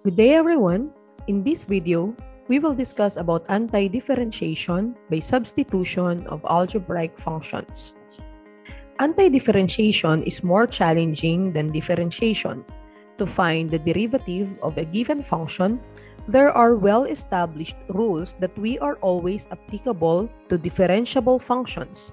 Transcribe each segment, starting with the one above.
Good day everyone! In this video, we will discuss about anti-differentiation by substitution of algebraic functions. Anti-differentiation is more challenging than differentiation. To find the derivative of a given function, there are well-established rules that we are always applicable to differentiable functions.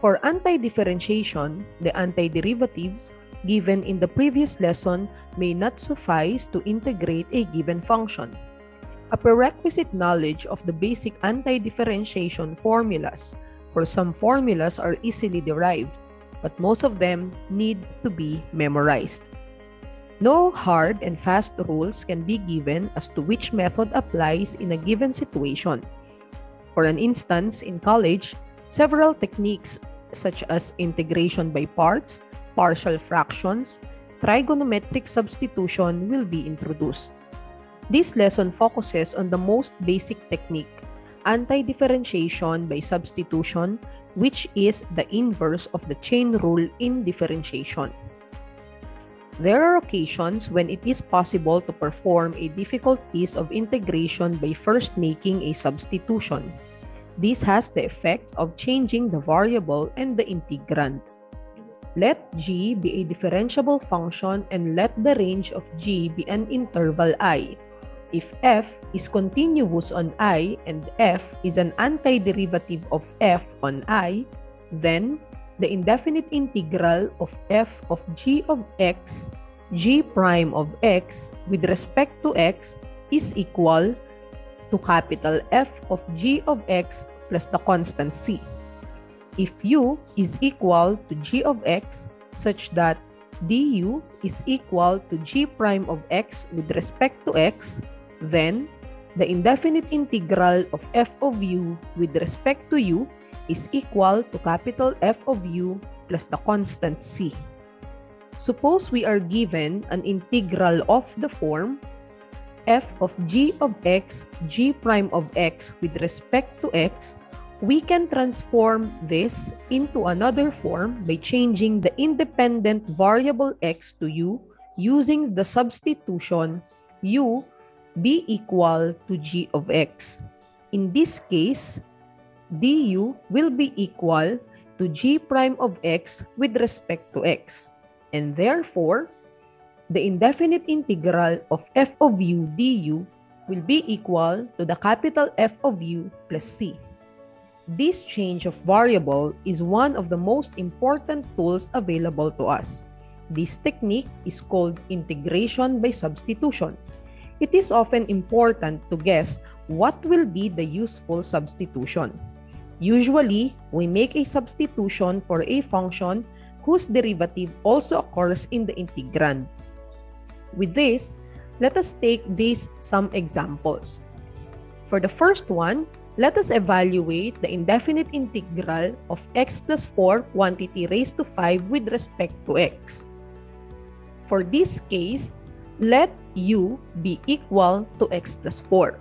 For anti-differentiation, the antiderivatives given in the previous lesson may not suffice to integrate a given function. A prerequisite knowledge of the basic anti-differentiation formulas, for some formulas are easily derived, but most of them need to be memorized. No hard and fast rules can be given as to which method applies in a given situation. For an instance, in college, several techniques such as integration by parts, partial fractions, trigonometric substitution will be introduced. This lesson focuses on the most basic technique, anti-differentiation by substitution, which is the inverse of the chain rule in differentiation. There are occasions when it is possible to perform a difficult piece of integration by first making a substitution. This has the effect of changing the variable and the integrand. Let g be a differentiable function and let the range of g be an interval i. If f is continuous on i and f is an antiderivative of f on i, then the indefinite integral of f of g of x, g prime of x with respect to x is equal to capital F of g of x plus the constant c if u is equal to g of x such that du is equal to g prime of x with respect to x, then the indefinite integral of f of u with respect to u is equal to capital F of u plus the constant c. Suppose we are given an integral of the form f of g of x, g prime of x with respect to x we can transform this into another form by changing the independent variable x to u using the substitution u be equal to g of x. In this case, du will be equal to g prime of x with respect to x. And therefore, the indefinite integral of f of u du will be equal to the capital F of u plus c. This change of variable is one of the most important tools available to us. This technique is called integration by substitution. It is often important to guess what will be the useful substitution. Usually, we make a substitution for a function whose derivative also occurs in the integrand. With this, let us take these some examples. For the first one, let us evaluate the indefinite integral of x plus 4 quantity raised to 5 with respect to x. For this case, let u be equal to x plus 4.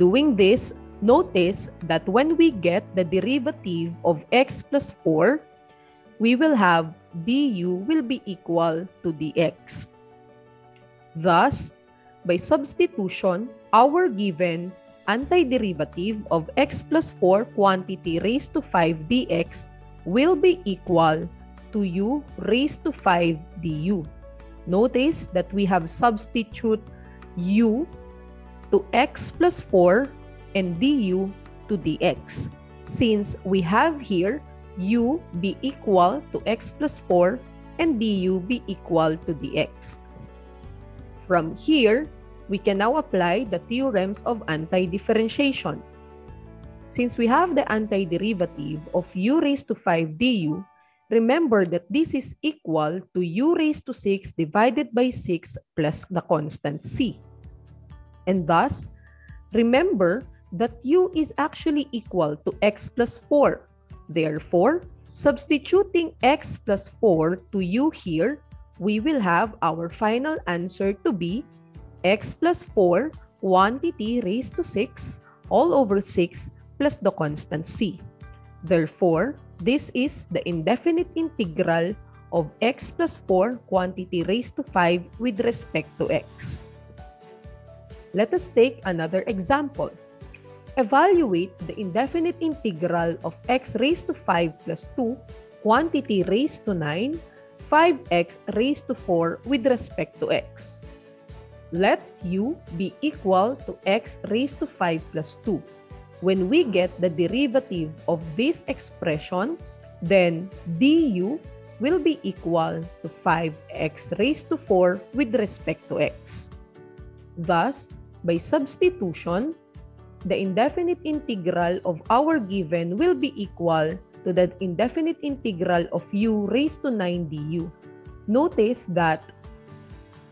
Doing this, notice that when we get the derivative of x plus 4, we will have du will be equal to dx. Thus, by substitution, our given antiderivative of x plus 4 quantity raised to 5 dx will be equal to u raised to 5 du. Notice that we have substitute u to x plus 4 and du to dx. Since we have here u be equal to x plus 4 and du be equal to dx. From here, we can now apply the theorems of anti-differentiation. Since we have the antiderivative of u raised to 5 du, remember that this is equal to u raised to 6 divided by 6 plus the constant c. And thus, remember that u is actually equal to x plus 4. Therefore, substituting x plus 4 to u here, we will have our final answer to be x plus 4 quantity raised to 6 all over 6 plus the constant c. Therefore, this is the indefinite integral of x plus 4 quantity raised to 5 with respect to x. Let us take another example. Evaluate the indefinite integral of x raised to 5 plus 2, quantity raised to 9, 5x raised to 4 with respect to x. Let u be equal to x raised to 5 plus 2. When we get the derivative of this expression, then du will be equal to 5x raised to 4 with respect to x. Thus, by substitution, the indefinite integral of our given will be equal to the indefinite integral of u raised to 9 du. Notice that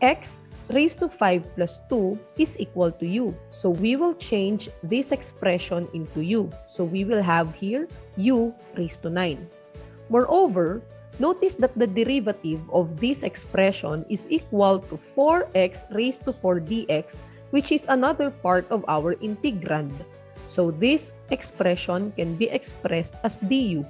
x raised to 5 plus 2 is equal to u. So we will change this expression into u. So we will have here u raised to 9. Moreover, notice that the derivative of this expression is equal to 4x raised to 4 dx, which is another part of our integrand. So this expression can be expressed as du.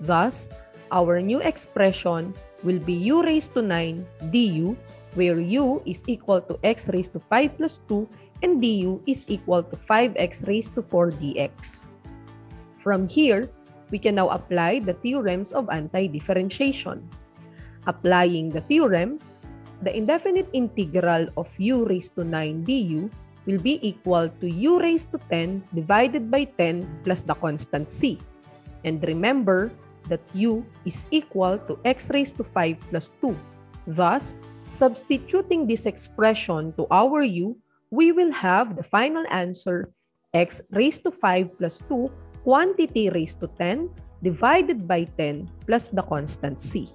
Thus, our new expression will be u raised to 9 du where u is equal to x raised to 5 plus 2 and du is equal to 5x raised to 4 dx. From here, we can now apply the theorems of anti-differentiation. Applying the theorem, the indefinite integral of u raised to 9 du will be equal to u raised to 10 divided by 10 plus the constant c. And remember that u is equal to x raised to 5 plus 2. Thus, Substituting this expression to our u, we will have the final answer x raised to 5 plus 2 quantity raised to 10 divided by 10 plus the constant c.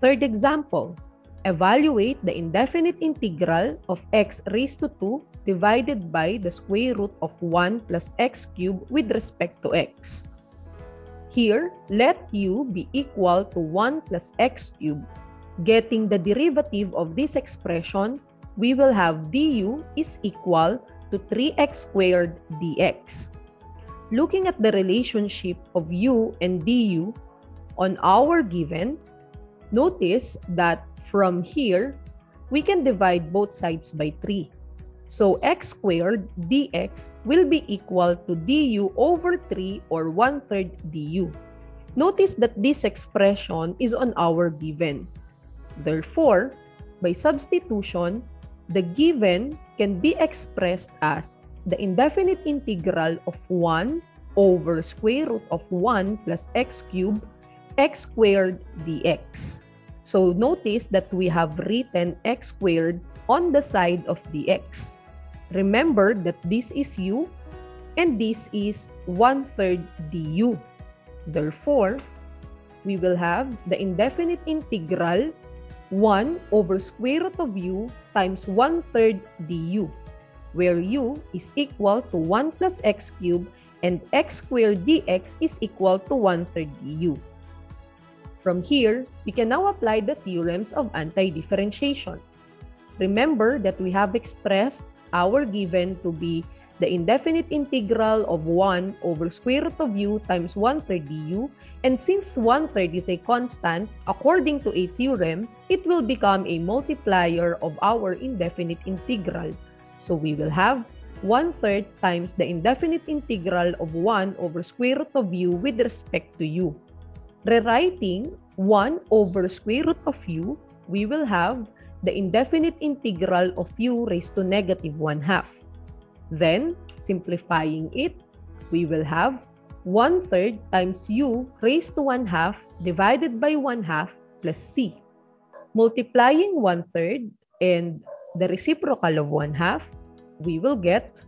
Third example, evaluate the indefinite integral of x raised to 2 divided by the square root of 1 plus x cubed with respect to x. Here, let u be equal to 1 plus x cubed Getting the derivative of this expression, we will have du is equal to 3x squared dx. Looking at the relationship of u and du on our given, notice that from here, we can divide both sides by 3. So x squared dx will be equal to du over 3 or 1 third du. Notice that this expression is on our given. Therefore, by substitution, the given can be expressed as the indefinite integral of 1 over square root of 1 plus x cubed x squared dx. So notice that we have written x squared on the side of dx. Remember that this is u and this is 1 third du. Therefore, we will have the indefinite integral 1 over square root of u times 1 third du, where u is equal to 1 plus x cubed and x squared dx is equal to 1 third du. From here, we can now apply the theorems of anti-differentiation. Remember that we have expressed our given to be the indefinite integral of 1 over square root of u times 1 third du. And since 1 third is a constant, according to a theorem, it will become a multiplier of our indefinite integral. So we will have 1 third times the indefinite integral of 1 over square root of u with respect to u. Rewriting 1 over square root of u, we will have the indefinite integral of u raised to negative 1 half. Then, simplifying it, we will have 1 third times u raised to 1 half divided by 1 half plus c. Multiplying 1 third and the reciprocal of 1 half, we will get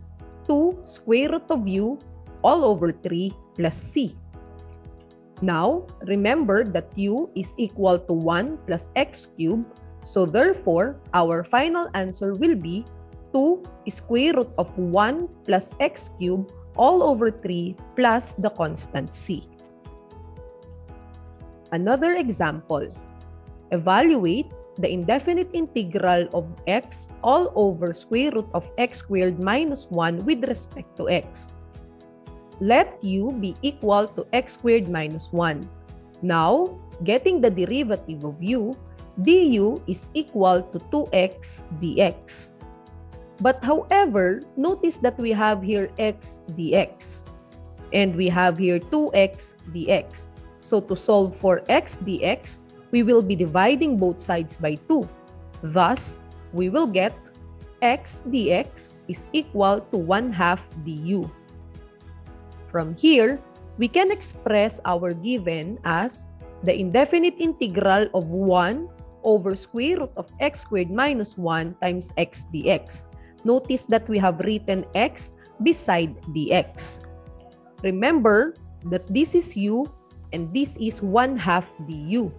2 square root of u all over 3 plus c. Now, remember that u is equal to 1 plus x cubed, so therefore, our final answer will be 2 square root of 1 plus x cubed all over 3 plus the constant c. Another example, evaluate the indefinite integral of x all over square root of x squared minus 1 with respect to x. Let u be equal to x squared minus 1. Now, getting the derivative of u, du is equal to 2x dx. But however, notice that we have here x dx. And we have here 2x dx. So to solve for x dx, we will be dividing both sides by 2. Thus, we will get x dx is equal to 1 half du. From here, we can express our given as the indefinite integral of 1 over square root of x squared minus 1 times x dx. Notice that we have written x beside dx. Remember that this is u and this is 1 half du.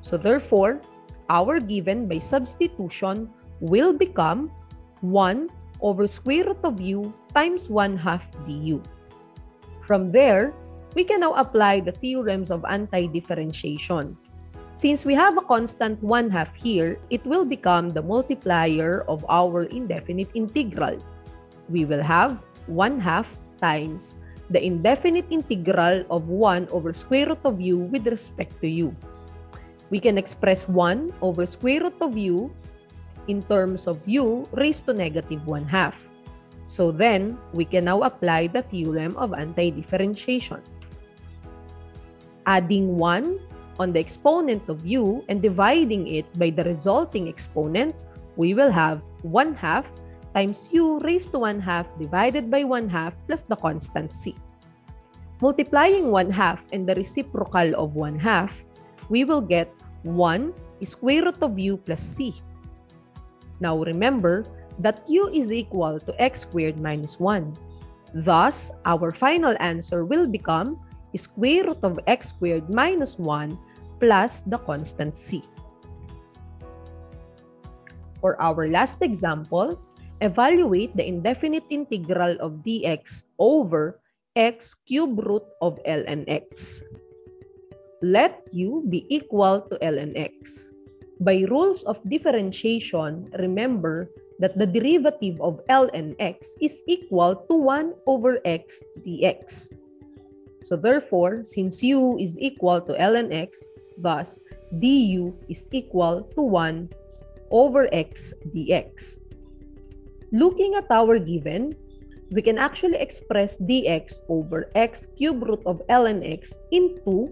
So therefore, our given by substitution will become 1 over square root of u times 1 half du. From there, we can now apply the theorems of anti-differentiation. Since we have a constant 1 half here, it will become the multiplier of our indefinite integral. We will have 1 half times the indefinite integral of 1 over square root of u with respect to u. We can express 1 over square root of u in terms of u raised to negative 1 half. So then, we can now apply the theorem of anti-differentiation adding 1 on the exponent of u and dividing it by the resulting exponent, we will have 1 half times u raised to 1 half divided by 1 half plus the constant c. Multiplying 1 half and the reciprocal of 1 half, we will get 1 square root of u plus c. Now remember that u is equal to x squared minus 1. Thus, our final answer will become square root of x squared minus 1 plus the constant c. For our last example, evaluate the indefinite integral of dx over x cube root of ln x. Let u be equal to ln x. By rules of differentiation, remember that the derivative of ln x is equal to 1 over x dx. So therefore, since u is equal to ln x, thus du is equal to 1 over x dx. Looking at our given, we can actually express dx over x cube root of ln x into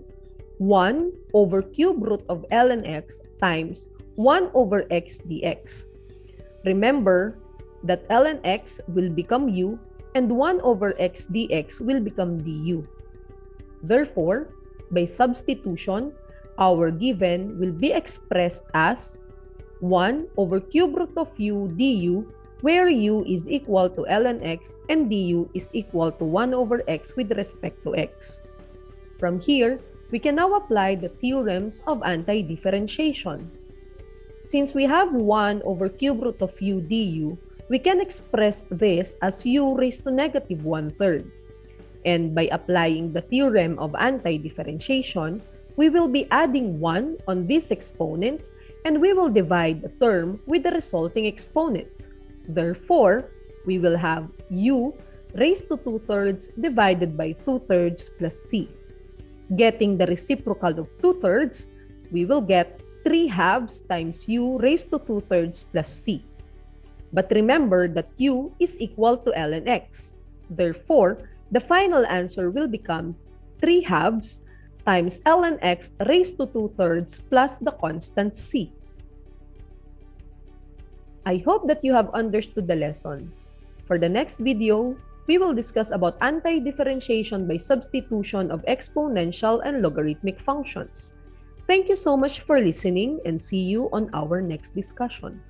1 over cube root of ln x times 1 over x dx. Remember that ln x will become u and 1 over x dx will become du. Therefore, by substitution, our given will be expressed as 1 over cube root of u du where u is equal to ln x and du is equal to 1 over x with respect to x. From here, we can now apply the theorems of anti-differentiation. Since we have 1 over cube root of u du, we can express this as u raised to negative 1 third. And by applying the theorem of anti-differentiation, we will be adding 1 on this exponent and we will divide the term with the resulting exponent. Therefore, we will have u raised to 2 thirds divided by 2 thirds plus c. Getting the reciprocal of 2 thirds, we will get 3 halves times u raised to 2 thirds plus c. But remember that u is equal to ln x. Therefore, the final answer will become 3 halves times ln x raised to 2 thirds plus the constant c. I hope that you have understood the lesson. For the next video, we will discuss about anti-differentiation by substitution of exponential and logarithmic functions. Thank you so much for listening and see you on our next discussion.